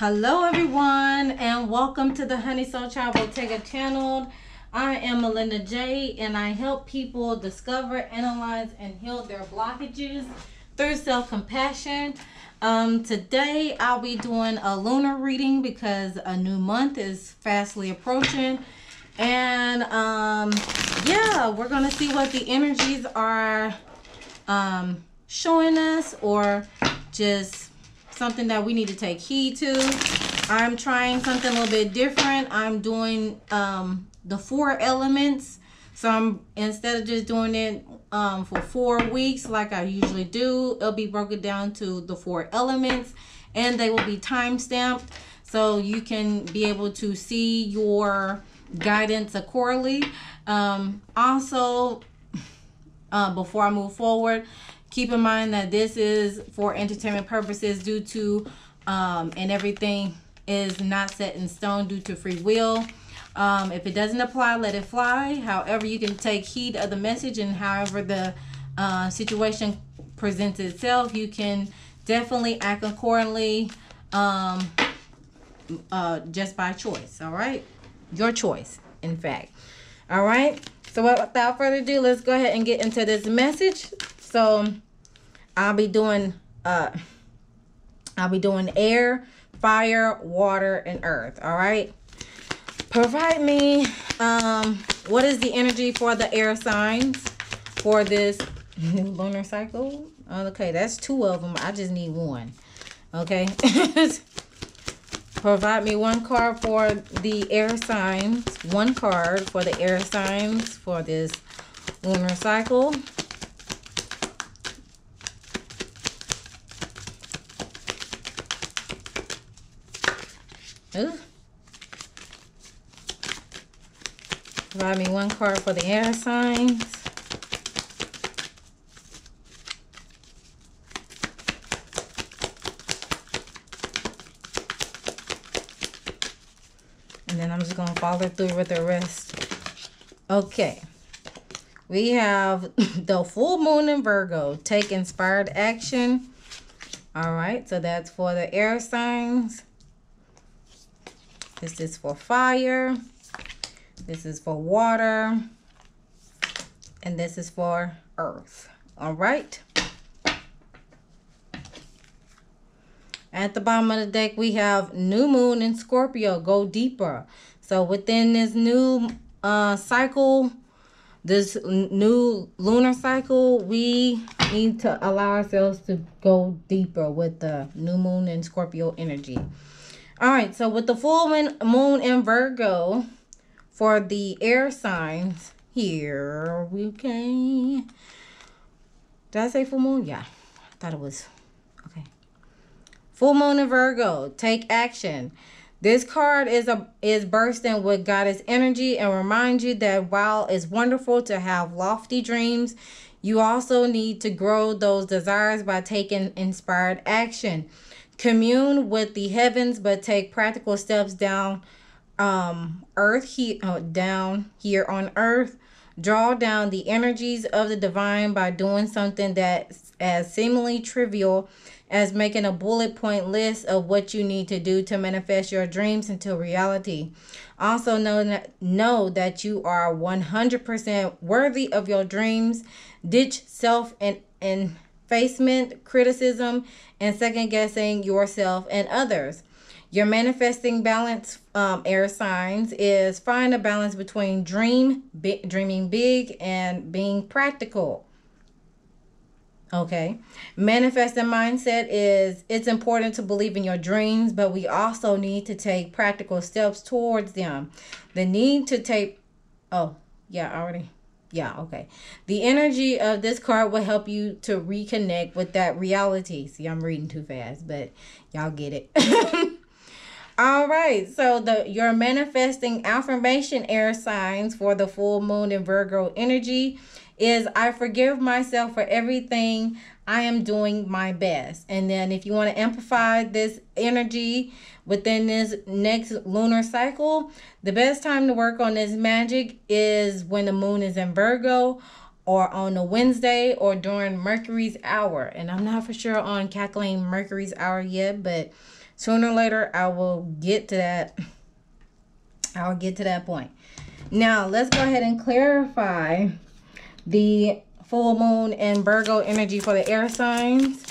Hello, everyone, and welcome to the HoneySolChile Bottega channel. I am Molinda Jae, and I help people discover, analyze, and heal their blockages through self compassion. Um, today, I'll be doing a lunar reading because a new month is fastly approaching. And um, yeah, we're going to see what the energies are um, showing us or just something that we need to take heed to. I'm trying something a little bit different. I'm doing um, the four elements. So I'm instead of just doing it um, for four weeks like I usually do, it'll be broken down to the four elements and they will be time stamped so you can be able to see your guidance accordingly. Um, also, uh, before I move forward, keep in mind that this is for entertainment purposes due to um, and everything is not set in stone due to free will. Um, if it doesn't apply let it fly. However you can take heed of the message and however the uh, situation presents itself you can definitely act accordingly um, uh, just by choice all right? Your choice in fact. All right? So without further ado let's go ahead and get into this message so I'll be doing uh I'll be doing air, fire, water, and earth. All right. Provide me um what is the energy for the air signs for this new lunar cycle? Okay, that's two of them. I just need one. Okay. Provide me one card for the air signs. One card for the air signs for this lunar cycle. Ooh. Provide me one card for the air signs. And then I'm just going to follow through with the rest. Okay. We have the full moon in Virgo. Take inspired action. All right. So that's for the air signs. This is for fire. This is for water. And this is for earth. All right. At the bottom of the deck, we have new moon in Scorpio. Go deeper. So within this new uh, cycle, this new lunar cycle, we need to allow ourselves to go deeper with the new moon in Scorpio energy. All right, so with the full moon in Virgo for the air signs, here we can. Did I say full moon? Yeah, I thought it was. Okay. Full moon in Virgo, take action. This card is a is bursting with goddess energy and reminds you that while it's wonderful to have lofty dreams, you also need to grow those desires by taking inspired action commune with the heavens but take practical steps down um earth he uh, down here on earth. Draw down the energies of the divine by doing something that's as seemingly trivial as making a bullet point list of what you need to do to manifest your dreams into reality. Also know that know that you are 100% worthy of your dreams. Ditch self and and effacement, criticism, and second guessing yourself and others. Your manifesting balance um, air signs is find a balance between dream, dreaming big, and being practical. Okay. Manifesting mindset is it's important to believe in your dreams, but we also need to take practical steps towards them. The need to take, oh, yeah, already yeah, okay. The energy of this card will help you to reconnect with that reality. See, I'm reading too fast, but y'all get it. All right. So the your manifesting affirmation air signs for the full moon in Virgo energy is I forgive myself for everything I am doing my best. And then if you want to amplify this energy within this next lunar cycle, the best time to work on this magic is when the moon is in Virgo or on a Wednesday or during Mercury's hour. And I'm not for sure on calculating Mercury's hour yet, but sooner or later I will get to that. I'll get to that point. Now let's go ahead and clarify the full moon and Virgo energy for the air signs.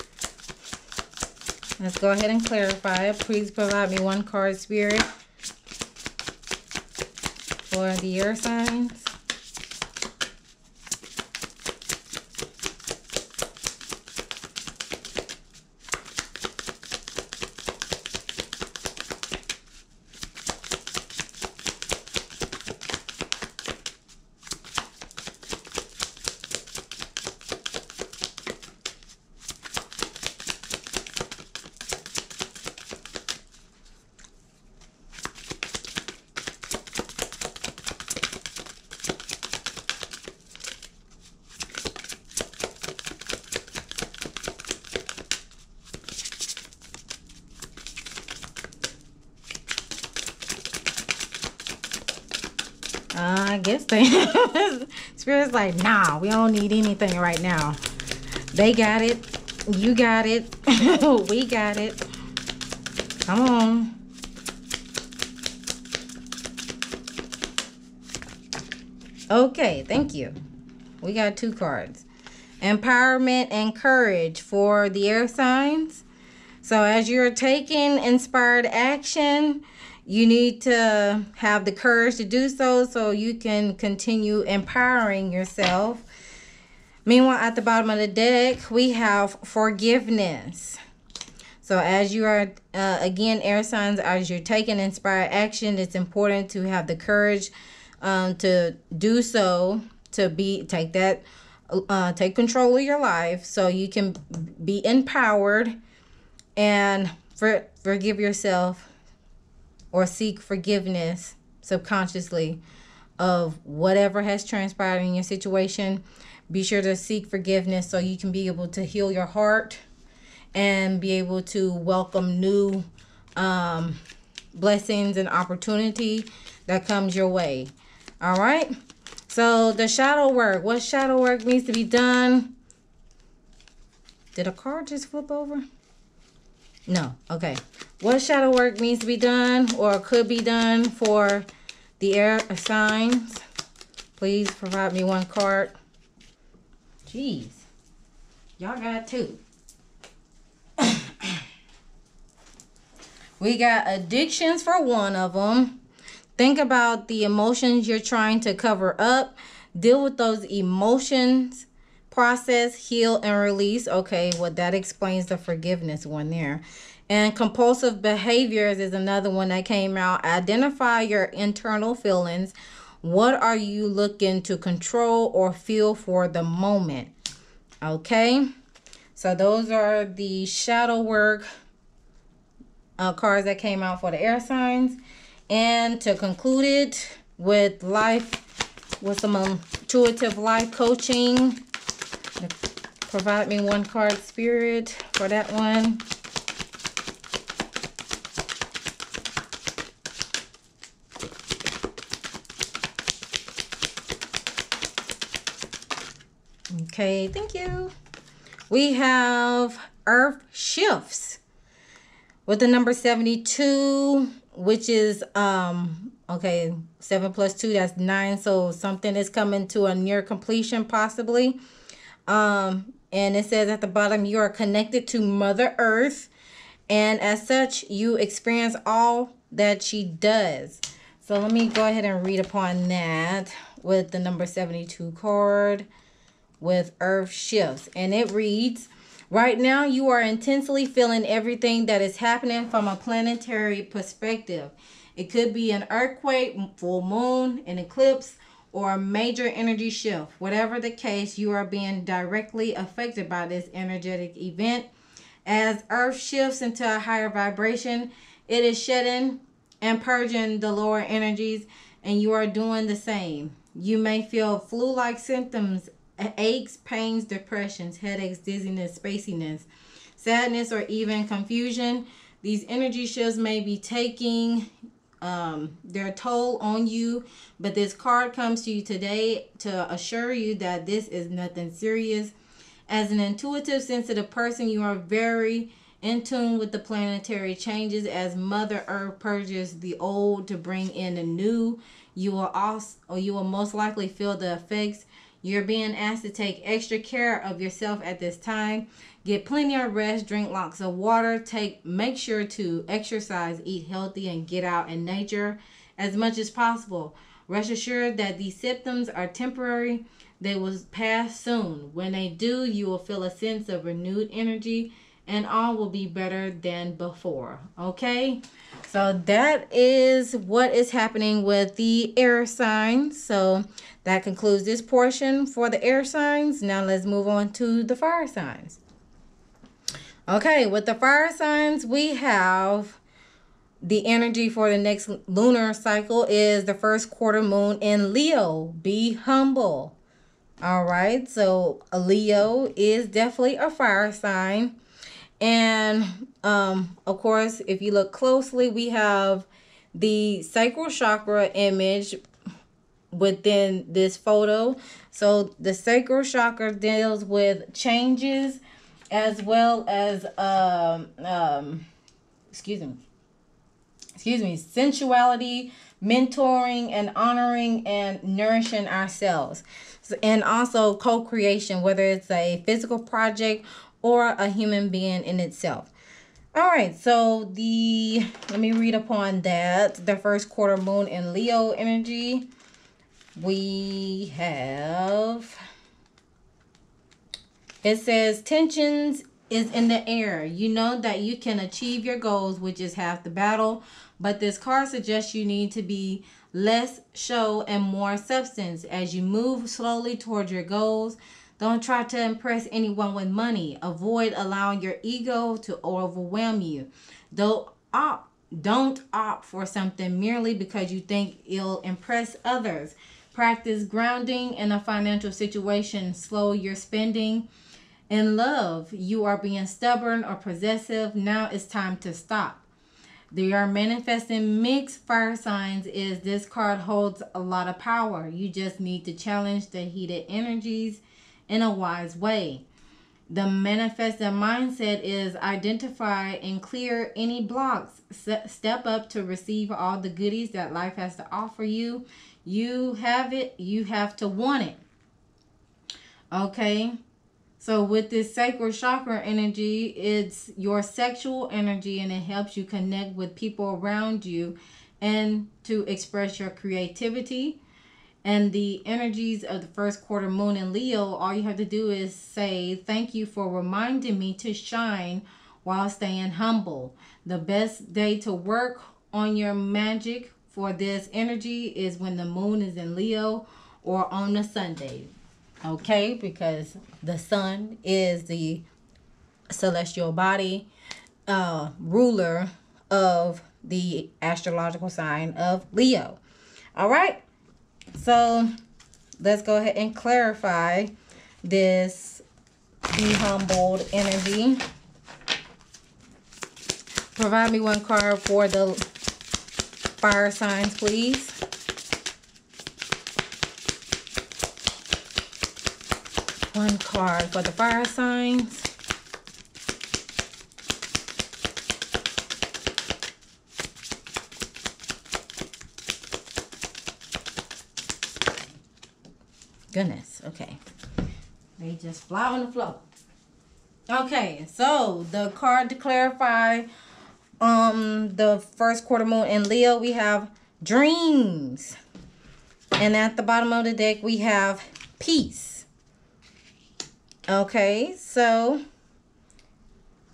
Let's go ahead and clarify. Please provide me one card spirit for the air signs. I guess they Spirit's like, nah, we don't need anything right now. They got it. You got it. we got it. Come on. Okay, thank you. We got two cards. Empowerment and courage for the air signs. So as you're taking inspired action, you need to have the courage to do so so you can continue empowering yourself. Meanwhile, at the bottom of the deck, we have forgiveness. So as you are, uh, again, air signs, as you're taking inspired action, it's important to have the courage um, to do so, to be, take that, uh, take control of your life so you can be empowered and for, forgive yourself or seek forgiveness subconsciously of whatever has transpired in your situation. Be sure to seek forgiveness so you can be able to heal your heart and be able to welcome new um, blessings and opportunity that comes your way. All right. So the shadow work. What shadow work needs to be done? Did a card just flip over? No. Okay. What shadow work needs to be done or could be done for the air signs? Please provide me one card. Jeez. Y'all got two. we got addictions for one of them. Think about the emotions you're trying to cover up. Deal with those emotions process, heal, and release. Okay, well, that explains the forgiveness one there. And compulsive behaviors is another one that came out. Identify your internal feelings. What are you looking to control or feel for the moment? Okay, so those are the shadow work uh, cards that came out for the air signs. And to conclude it with life, with some intuitive life coaching, Provide me one card spirit for that one. Okay, thank you. We have Earth Shifts with the number 72, which is, um, okay, 7 plus 2, that's 9. So something is coming to a near completion possibly. Um, and it says at the bottom, you are connected to Mother Earth. And as such, you experience all that she does. So let me go ahead and read upon that with the number 72 card with Earth Shifts. And it reads, Right now, you are intensely feeling everything that is happening from a planetary perspective. It could be an earthquake, full moon, an eclipse, or a major energy shift. Whatever the case, you are being directly affected by this energetic event. As Earth shifts into a higher vibration, it is shedding and purging the lower energies, and you are doing the same. You may feel flu like symptoms, aches, pains, depressions, headaches, dizziness, spaciness, sadness, or even confusion. These energy shifts may be taking um, their toll on you. But this card comes to you today to assure you that this is nothing serious. As an intuitive, sensitive person, you are very in tune with the planetary changes as Mother Earth purges the old to bring in the new. You will also, or you will most likely feel the effects. You're being asked to take extra care of yourself at this time. Get plenty of rest, drink lots of water, take make sure to exercise, eat healthy, and get out in nature as much as possible. Rest assured that these symptoms are temporary. They will pass soon. When they do, you will feel a sense of renewed energy and all will be better than before. Okay? So that is what is happening with the air signs. So that concludes this portion for the air signs. Now let's move on to the fire signs. Okay, with the fire signs, we have the energy for the next lunar cycle is the first quarter moon in Leo. Be humble. All right, so Leo is definitely a fire sign. And um, of course, if you look closely, we have the sacral chakra image within this photo. So the sacral chakra deals with changes as well as um um excuse me excuse me sensuality mentoring and honoring and nourishing ourselves and also co-creation whether it's a physical project or a human being in itself. All right, so the let me read upon that. The first quarter moon in Leo energy. We have it says tensions is in the air. You know that you can achieve your goals, which is half the battle. But this card suggests you need to be less show and more substance as you move slowly towards your goals. Don't try to impress anyone with money. Avoid allowing your ego to overwhelm you. Don't opt, don't opt for something merely because you think it'll impress others. Practice grounding in a financial situation. Slow your spending. In love, you are being stubborn or possessive. Now it's time to stop. They are manifesting mixed fire signs is this card holds a lot of power. You just need to challenge the heated energies in a wise way. The manifested mindset is identify and clear any blocks. Step up to receive all the goodies that life has to offer you. You have it, you have to want it. Okay. So with this sacral chakra energy, it's your sexual energy and it helps you connect with people around you and to express your creativity and the energies of the first quarter moon in Leo, all you have to do is say, Thank you for reminding me to shine while staying humble. The best day to work on your magic for this energy is when the moon is in Leo or on a Sunday. Okay, because the sun is the celestial body uh, ruler of the astrological sign of Leo. All right. So let's go ahead and clarify this be humbled energy. Provide me one card for the fire signs, please. One card for the fire signs. Goodness. Okay. They just fly on the floor. Okay, so the card to clarify um the first quarter moon in Leo, we have dreams. And at the bottom of the deck, we have peace. Okay, so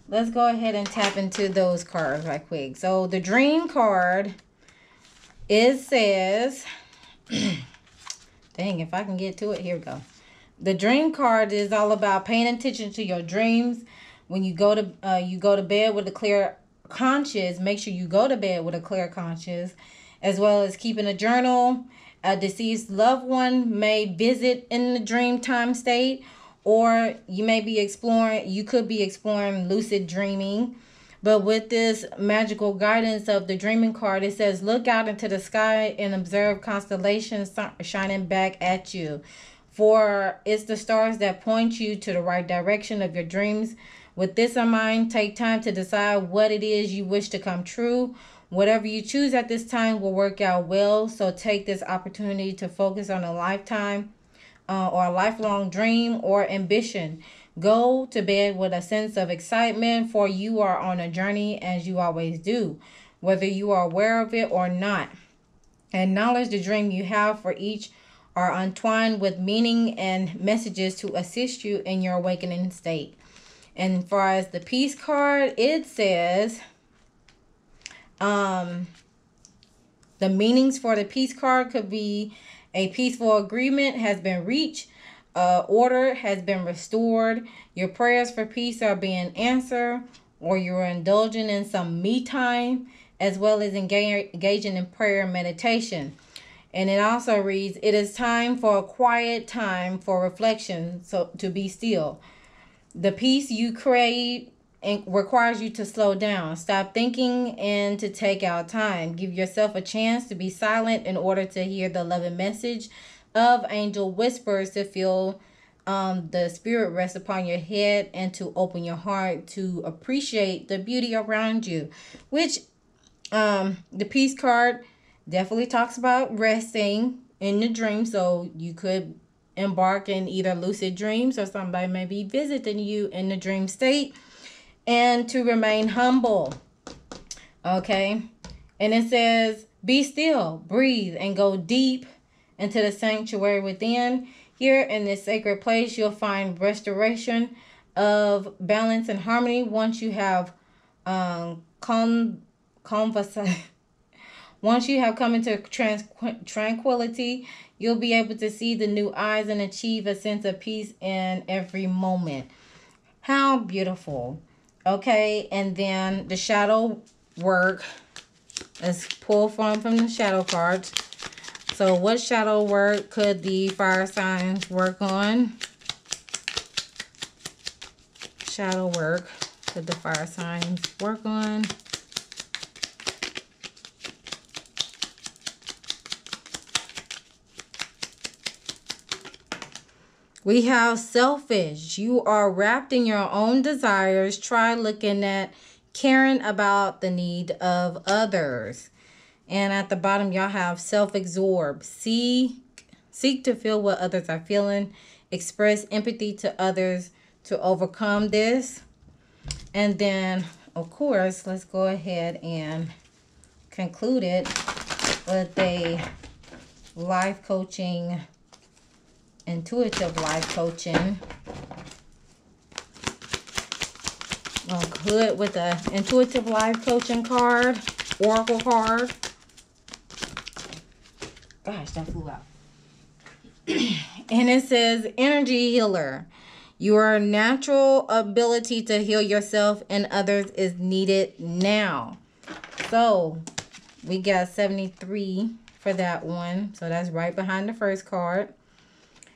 let's go ahead and tap into those cards right quick. So the dream card, it says Dang, if I can get to it, here we go. The dream card is all about paying attention to your dreams. When you go to uh, you go to bed with a clear conscience, make sure you go to bed with a clear conscience, as well as keeping a journal. A deceased loved one may visit in the dream time state, or you may be exploring. You could be exploring lucid dreaming but with this magical guidance of the dreaming card, it says, Look out into the sky and observe constellations shining back at you. For it's the stars that point you to the right direction of your dreams. With this in mind, take time to decide what it is you wish to come true. Whatever you choose at this time will work out well. So take this opportunity to focus on a lifetime uh, or a lifelong dream or ambition. Go to bed with a sense of excitement, for you are on a journey as you always do, whether you are aware of it or not. Acknowledge the dream you have for each are entwined with meaning and messages to assist you in your awakening state. And far as the peace card, it says um the meanings for the peace card could be a peaceful agreement has been reached uh, order has been restored, your prayers for peace are being answered, or you're indulging in some me time, as well as engaging in prayer and meditation. And it also reads, It is time for a quiet time for reflection, so to be still. The peace you crave requires you to slow down. Stop thinking and to take out time. Give yourself a chance to be silent in order to hear the loving message of angel whispers to feel um, the spirit rest upon your head and to open your heart to appreciate the beauty around you, which um, the peace card definitely talks about resting in the dream. So you could embark in either lucid dreams or somebody may be visiting you in the dream state and to remain humble. Okay. And it says, be still, breathe, and go deep into the sanctuary within. Here in this sacred place, you'll find restoration of balance and harmony once you have um, con- once you have come into trans- tranquility, you'll be able to see the new eyes and achieve a sense of peace in every moment. How beautiful. Okay, and then the shadow work is pulled from from the shadow cards. So what shadow work could the fire signs work on? Shadow work could the fire signs work on? We have selfish. You are wrapped in your own desires. Try looking at caring about the need of others. And at the bottom, y'all have self-absorbed. Seek, seek to feel what others are feeling. Express empathy to others to overcome this. And then, of course, let's go ahead and conclude it with a life coaching, intuitive life coaching. I'll conclude with a intuitive life coaching card, oracle card. Gosh, that flew out. and it says energy healer. Your natural ability to heal yourself and others is needed now. So we got 73 for that one. So that's right behind the first card.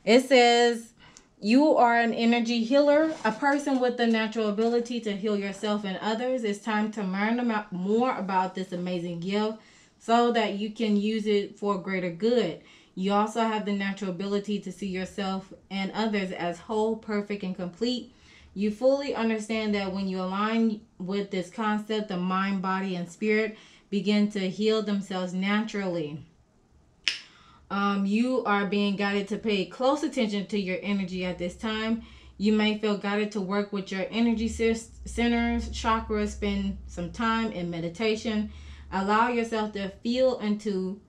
It says you are an energy healer, a person with the natural ability to heal yourself and others. It's time to learn about more about this amazing gift so that you can use it for greater good. You also have the natural ability to see yourself and others as whole, perfect, and complete. You fully understand that when you align with this concept, the mind, body, and spirit begin to heal themselves naturally. Um, you are being guided to pay close attention to your energy at this time. You may feel guided to work with your energy centers, chakras, spend some time in meditation Allow yourself to feel into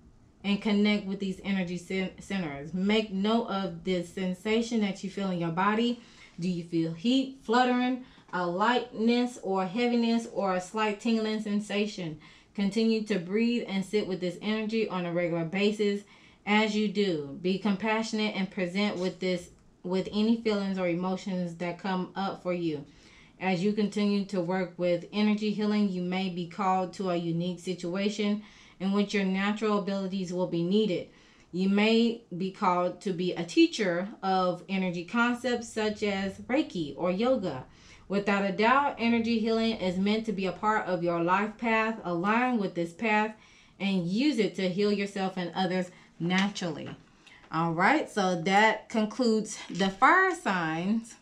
and connect with these energy centers. Make note of this sensation that you feel in your body. Do you feel heat, fluttering, a lightness or heaviness, or a slight tingling sensation? Continue to breathe and sit with this energy on a regular basis as you do. Be compassionate and present with this with any feelings or emotions that come up for you. As you continue to work with energy healing, you may be called to a unique situation in which your natural abilities will be needed. You may be called to be a teacher of energy concepts such as Reiki or yoga. Without a doubt, energy healing is meant to be a part of your life path. Align with this path and use it to heal yourself and others naturally. All right, so that concludes the fire signs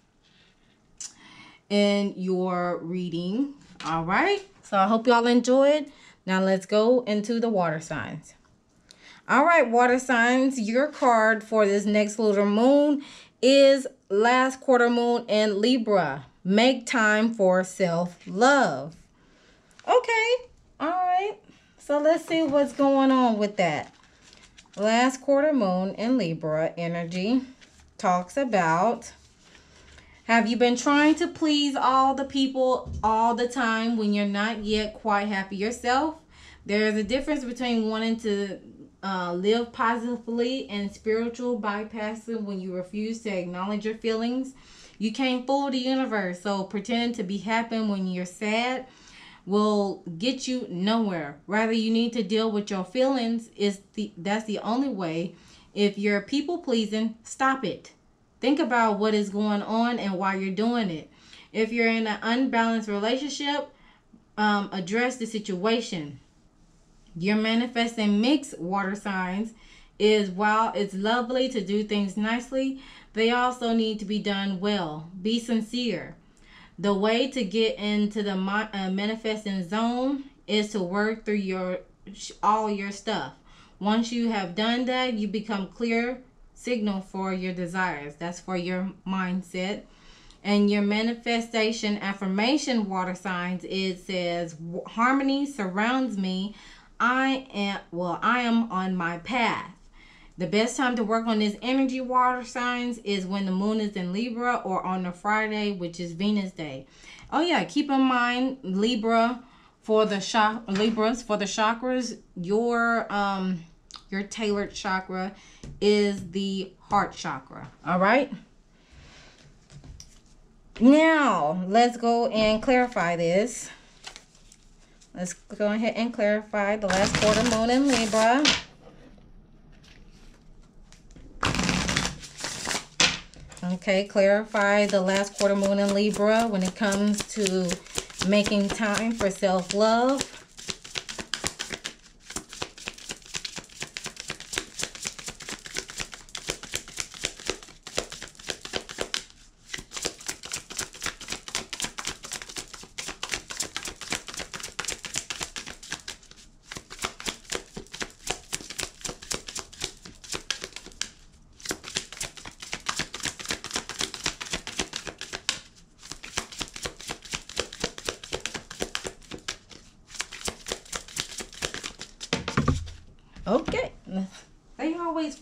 in your reading. All right. So I hope y'all enjoyed. Now let's go into the water signs. All right, water signs, your card for this next lunar moon is last quarter moon in Libra. Make time for self-love. Okay. All right. So let's see what's going on with that. Last quarter moon in Libra energy talks about have you been trying to please all the people all the time when you're not yet quite happy yourself? There's a difference between wanting to uh, live positively and spiritual bypassing when you refuse to acknowledge your feelings. You can't fool the universe, so pretending to be happy when you're sad will get you nowhere. Rather, you need to deal with your feelings. Is the that's the only way. If you're people pleasing, stop it. Think about what is going on and why you're doing it. If you're in an unbalanced relationship, um, address the situation. Your manifesting mixed water signs is while it's lovely to do things nicely, they also need to be done well. Be sincere. The way to get into the uh, manifesting zone is to work through your all your stuff. Once you have done that, you become clear signal for your desires. That's for your mindset. And your manifestation affirmation water signs it says harmony surrounds me. I am well, I am on my path. The best time to work on this energy water signs is when the moon is in Libra or on a Friday, which is Venus Day. Oh yeah, keep in mind Libra for the Libras for the chakras. Your um your tailored chakra is the heart chakra. All right. Now let's go and clarify this. Let's go ahead and clarify the last quarter moon in Libra. Okay, clarify the last quarter moon in Libra when it comes to making time for self-love. Okay. They always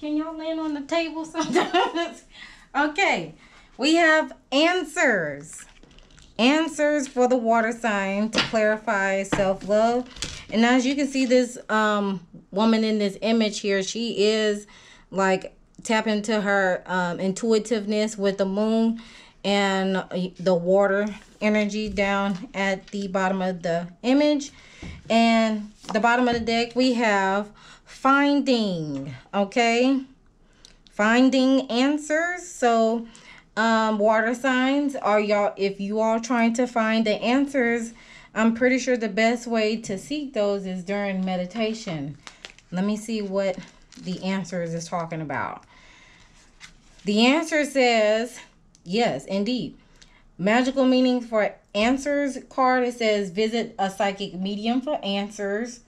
Can y'all land on the table sometimes? okay. We have answers. Answers for the water sign to clarify self-love. And as you can see this um woman in this image here, she is like tap into her um, intuitiveness with the moon and the water energy down at the bottom of the image. And the bottom of the deck, we have finding, okay? Finding answers. So, um, water signs are y'all, if you are trying to find the answers, I'm pretty sure the best way to seek those is during meditation. Let me see what the answers is talking about. The answer says, yes, indeed. Magical meaning for answers card, it says visit a psychic medium for answers,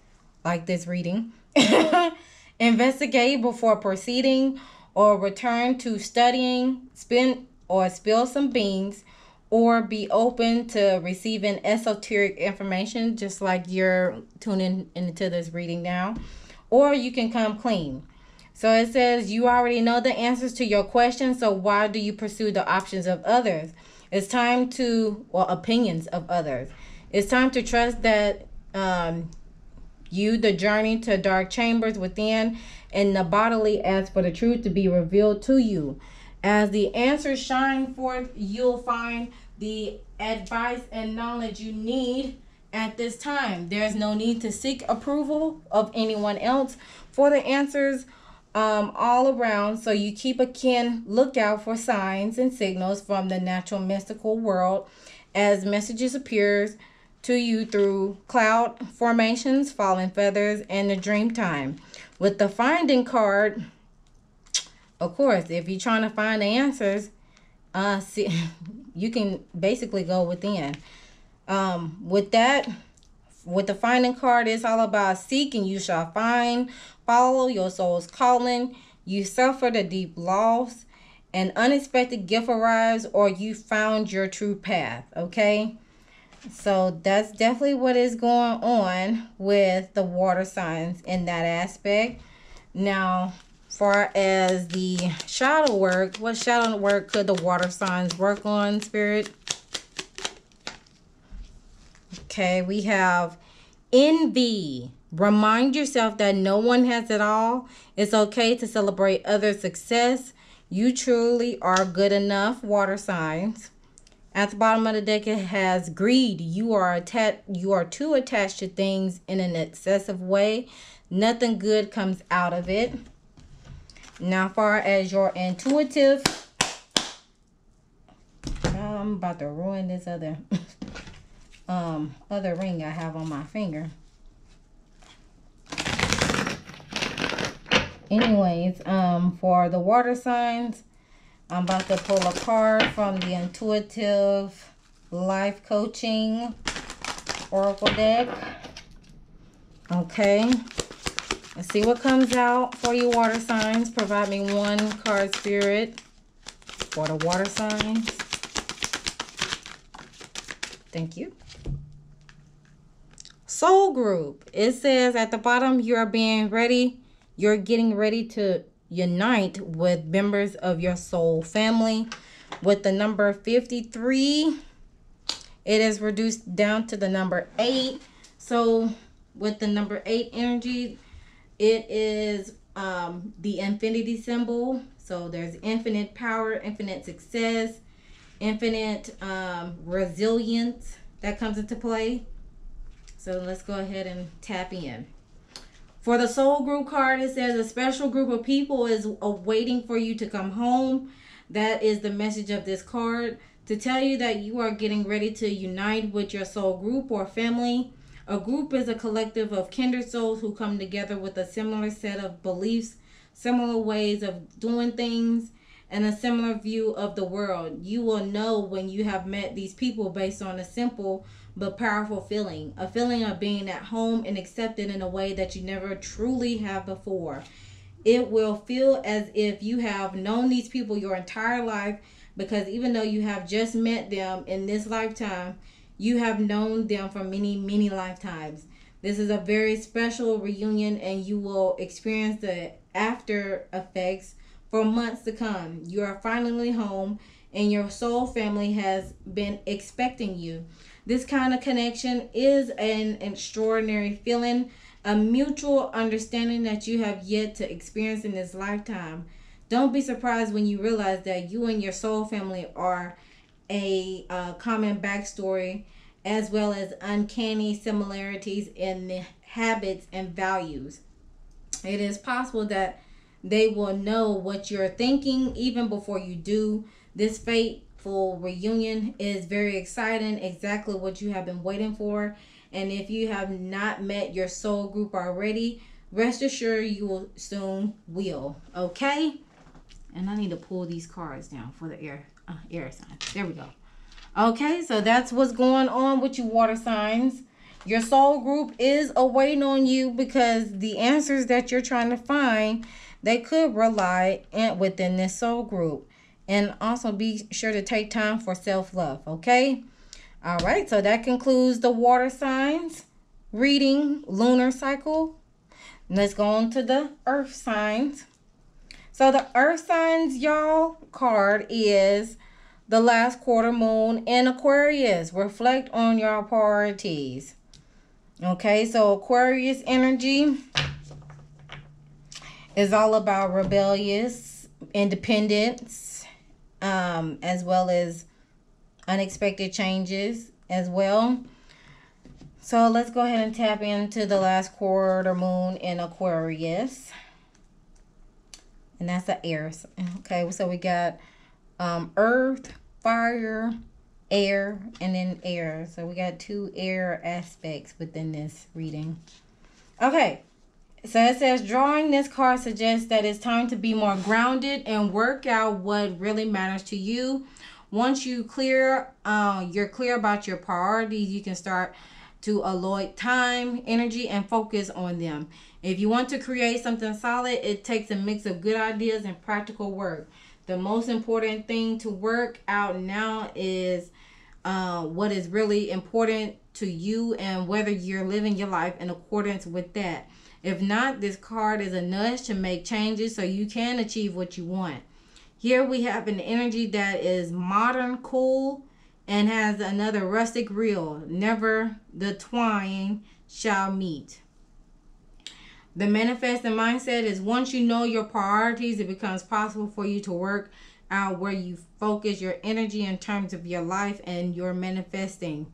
like this reading. Investigate before proceeding or return to studying, spend or spill some beans, or be open to receiving esoteric information, just like you're tuning into this reading now. Or you can come clean. So it says you already know the answers to your questions, so why do you pursue the options of others? It's time to, well, opinions of others. It's time to trust that um, you, the journey to dark chambers within, and the bodily ask for the truth to be revealed to you. As the answers shine forth, you'll find the advice and knowledge you need at this time. There's no need to seek approval of anyone else for the answers um, all around. So you keep a keen lookout for signs and signals from the natural mystical world as messages appears to you through cloud formations, falling feathers, and the dream time. With the finding card, of course, if you're trying to find the answers, uh see you can basically go within um with that with the finding card it's all about seek and you shall find follow your soul's calling you suffered a deep loss an unexpected gift arrives or you found your true path okay so that's definitely what is going on with the water signs in that aspect now far as the shadow work, what shadow work could the water signs work on, Spirit? Okay, we have envy. Remind yourself that no one has it all. It's okay to celebrate other success. You truly are good enough, water signs. At the bottom of the deck, it has greed. You are attached. You are too attached to things in an excessive way. Nothing good comes out of it. Now, far as your intuitive, I'm about to ruin this other um other ring I have on my finger. Anyways, um, for the water signs, I'm about to pull a card from the intuitive life coaching oracle deck. Okay. Let's see what comes out for you water signs. Provide me one card spirit for the water signs. Thank you. Soul group. It says at the bottom you are being ready. You're getting ready to unite with members of your soul family. With the number 53, it is reduced down to the number 8. So with the number 8 energy, it is um, the infinity symbol. So there's infinite power, infinite success, infinite um, resilience that comes into play. So let's go ahead and tap in. For the soul group card, it says a special group of people is awaiting for you to come home. That is the message of this card to tell you that you are getting ready to unite with your soul group or family a group is a collective of kindred souls who come together with a similar set of beliefs, similar ways of doing things, and a similar view of the world. You will know when you have met these people based on a simple but powerful feeling a feeling of being at home and accepted in a way that you never truly have before. It will feel as if you have known these people your entire life because even though you have just met them in this lifetime, you have known them for many, many lifetimes. This is a very special reunion, and you will experience the after effects for months to come. You are finally home, and your soul family has been expecting you. This kind of connection is an extraordinary feeling, a mutual understanding that you have yet to experience in this lifetime. Don't be surprised when you realize that you and your soul family are a uh, common backstory as well as uncanny similarities in the habits and values. It is possible that they will know what you're thinking even before you do. This fateful reunion is very exciting, exactly what you have been waiting for. And if you have not met your soul group already, rest assured you will soon will. Okay? And I need to pull these cards down for the air uh, air sign. There we go. Okay, so that's what's going on with you water signs. Your soul group is awaiting on you because the answers that you're trying to find, they could rely in, within this soul group. And also be sure to take time for self-love, okay? All right, so that concludes the water signs reading lunar cycle. Let's go on to the earth signs. So the earth signs, y'all, card is the last quarter moon in Aquarius. Reflect on your priorities. Okay, so Aquarius energy is all about rebellious independence, um, as well as unexpected changes as well. So let's go ahead and tap into the last quarter moon in Aquarius. And that's the air. Okay, so we got um, earth, fire, air, and then air. So we got two air aspects within this reading. Okay, So it says drawing this card suggests that it's time to be more grounded and work out what really matters to you. Once you clear, uh, you're clear about your priorities, you can start to allot time, energy, and focus on them. If you want to create something solid, it takes a mix of good ideas and practical work. The most important thing to work out now is uh, what is really important to you and whether you're living your life in accordance with that. If not, this card is a nudge to make changes so you can achieve what you want. Here we have an energy that is modern, cool, and has another rustic real. Never the twine shall meet. The manifesting mindset is once you know your priorities, it becomes possible for you to work out where you focus your energy in terms of your life and your manifesting.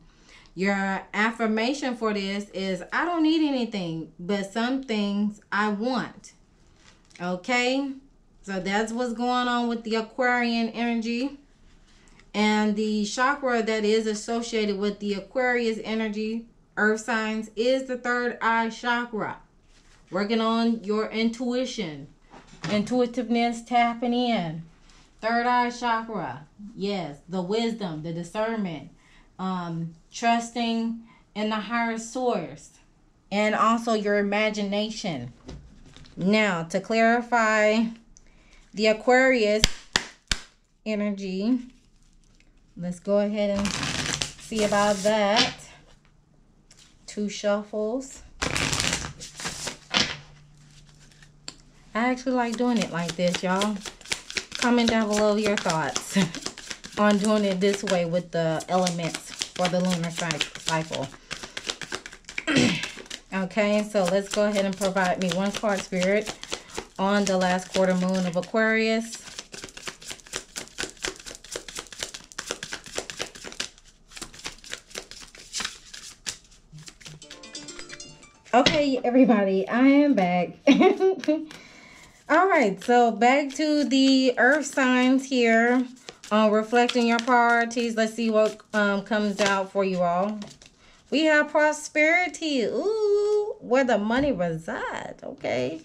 Your affirmation for this is I don't need anything, but some things I want. Okay? So that's what's going on with the Aquarian energy. And the chakra that is associated with the Aquarius energy, earth signs, is the third eye chakra working on your intuition, intuitiveness, tapping in. Third eye chakra, yes, the wisdom, the discernment, um, trusting in the higher source, and also your imagination. Now, to clarify the Aquarius energy, let's go ahead and see about that. Two shuffles. I actually like doing it like this, y'all. Comment down below your thoughts on doing it this way with the elements for the lunar cycle. okay, so let's go ahead and provide me one card spirit on the last quarter moon of Aquarius. Okay, everybody, I am back. All right, so back to the earth signs here. Uh, reflecting your priorities. Let's see what um, comes out for you all. We have prosperity. Ooh, where the money resides. Okay.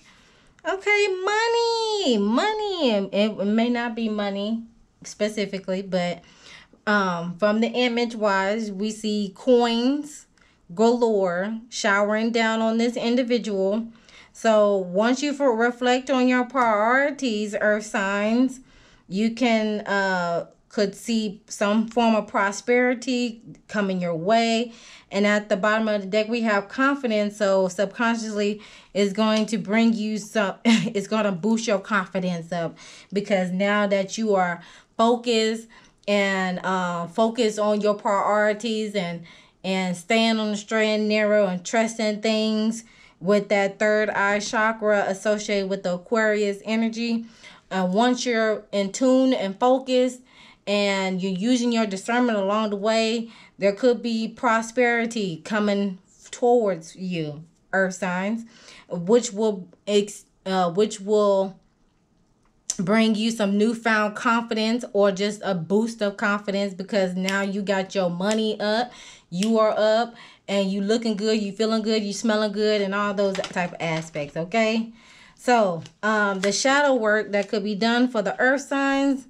Okay, money. Money. It may not be money specifically, but um, from the image wise, we see coins galore showering down on this individual. So once you reflect on your priorities, earth signs, you can uh could see some form of prosperity coming your way. And at the bottom of the deck, we have confidence. So subconsciously is going to bring you some, it's going to boost your confidence up because now that you are focused and uh, focus on your priorities and, and staying on the straight and narrow and trusting things, with that third eye chakra associated with the Aquarius energy. Uh, once you're in tune and focused and you're using your discernment along the way, there could be prosperity coming towards you, earth signs, which will ex uh, which will bring you some newfound confidence or just a boost of confidence because now you got your money up, you are up, and you looking good, you feeling good, you smelling good, and all those type of aspects, okay? So, um, the shadow work that could be done for the earth signs,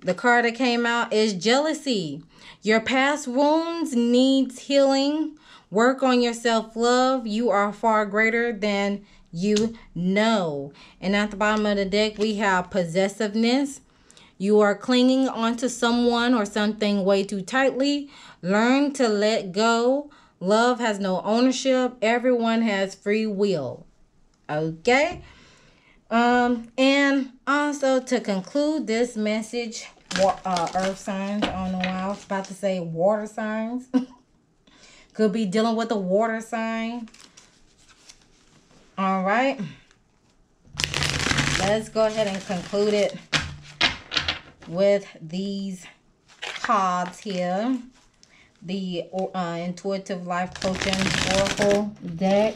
the card that came out is jealousy. Your past wounds needs healing. Work on your self-love. You are far greater than you know. And at the bottom of the deck, we have possessiveness. You are clinging onto someone or something way too tightly. Learn to let go Love has no ownership. Everyone has free will. Okay? Um, and also to conclude this message, uh, earth signs. I don't know why I was about to say water signs. Could be dealing with a water sign. All right. Let's go ahead and conclude it with these cards here the uh, Intuitive Life Coaching Oracle deck.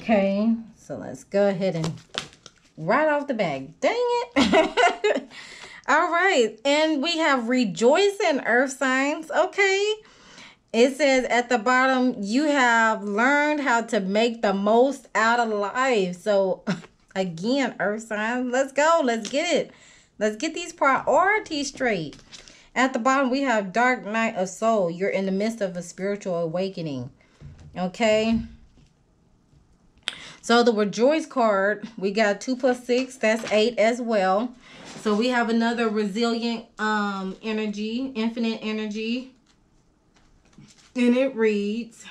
Okay, so let's go ahead and right off the bag. Dang it. All right. And we have rejoice in earth signs. Okay. It says at the bottom, you have learned how to make the most out of life. So, again, earth signs, let's go. Let's get it. Let's get these priorities straight. At the bottom, we have dark night of soul. You're in the midst of a spiritual awakening. Okay. So the rejoice card, we got two plus six, that's eight as well. So we have another resilient um energy, infinite energy. And it reads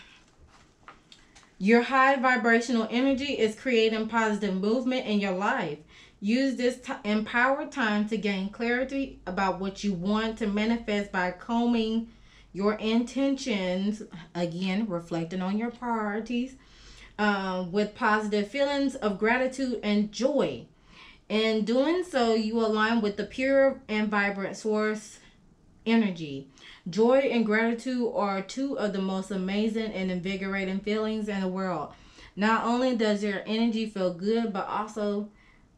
Your high vibrational energy is creating positive movement in your life. Use this empowered time to gain clarity about what you want to manifest by combing your intentions, again, reflecting on your priorities, um, with positive feelings of gratitude and joy. In doing so, you align with the pure and vibrant source energy. Joy and gratitude are two of the most amazing and invigorating feelings in the world. Not only does your energy feel good, but also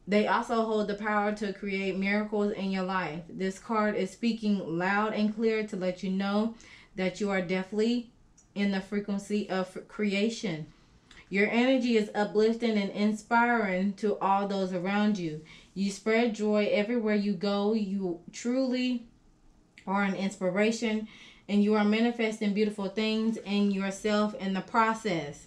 they also hold the power to create miracles in your life. This card is speaking loud and clear to let you know that you are definitely in the frequency of creation. Your energy is uplifting and inspiring to all those around you. You spread joy everywhere you go. You truly are an inspiration and you are manifesting beautiful things in yourself in the process.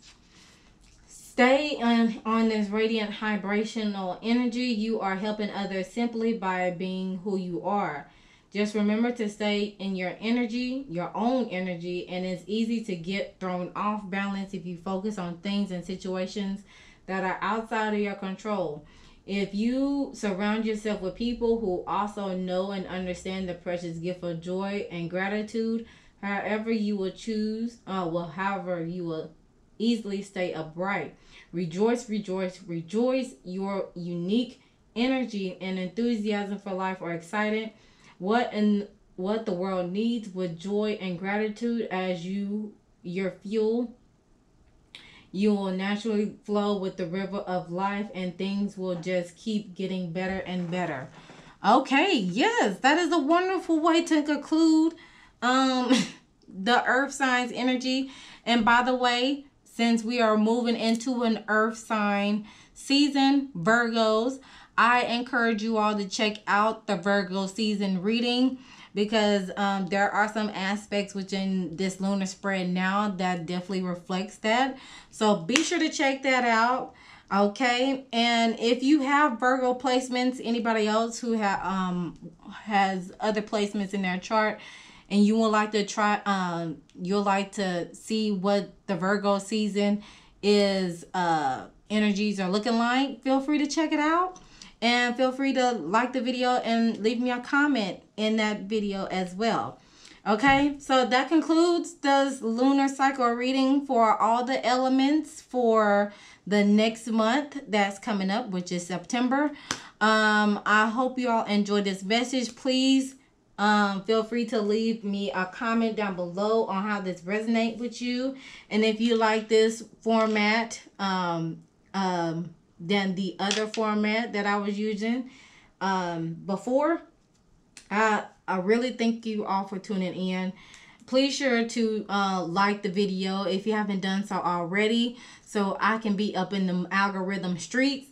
Stay on, on this radiant vibrational energy. You are helping others simply by being who you are. Just remember to stay in your energy, your own energy, and it's easy to get thrown off balance if you focus on things and situations that are outside of your control. If you surround yourself with people who also know and understand the precious gift of joy and gratitude, however you will choose, uh, well, however you will easily stay upright. Rejoice, rejoice, rejoice. Your unique energy and enthusiasm for life are excited what in what the world needs with joy and gratitude as you your fuel. You will naturally flow with the river of life and things will just keep getting better and better. Okay yes that is a wonderful way to conclude um the earth signs energy. And by the way since we are moving into an earth sign season virgos I encourage you all to check out the Virgo season reading because um, there are some aspects within this lunar spread now that definitely reflects that. So be sure to check that out. Okay, and if you have Virgo placements, anybody else who ha- um, has other placements in their chart, and you would like to try, um, you'll like to see what the Virgo season is, uh, energies are looking like, feel free to check it out. And feel free to like the video and leave me a comment in that video as well. Okay, so that concludes the lunar cycle reading for all the elements for the next month that's coming up, which is September. Um, I hope you all enjoyed this message. Please um, feel free to leave me a comment down below on how this resonate with you. And if you like this format, um, um, than the other format that I was using um, before. I, I really thank you all for tuning in. Please sure to uh, like the video if you haven't done so already so I can be up in the algorithm streets.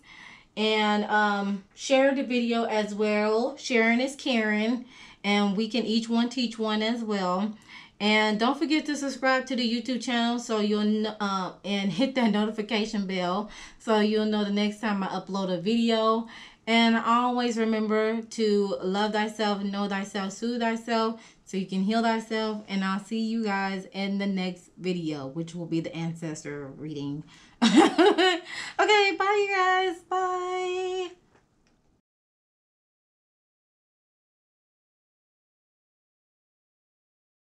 And um, share the video as well. Sharing is caring. And we can each one teach one as well. And don't forget to subscribe to the YouTube channel so you'll uh, and hit that notification bell so you'll know the next time I upload a video. And always remember to love thyself, know thyself, soothe thyself so you can heal thyself. And I'll see you guys in the next video, which will be the ancestor reading. okay, bye you guys. Bye.